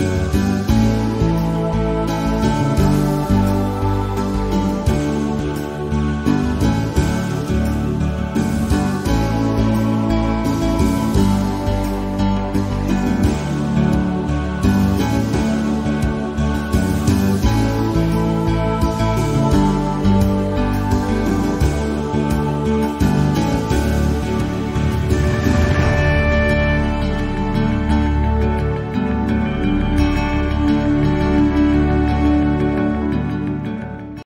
you.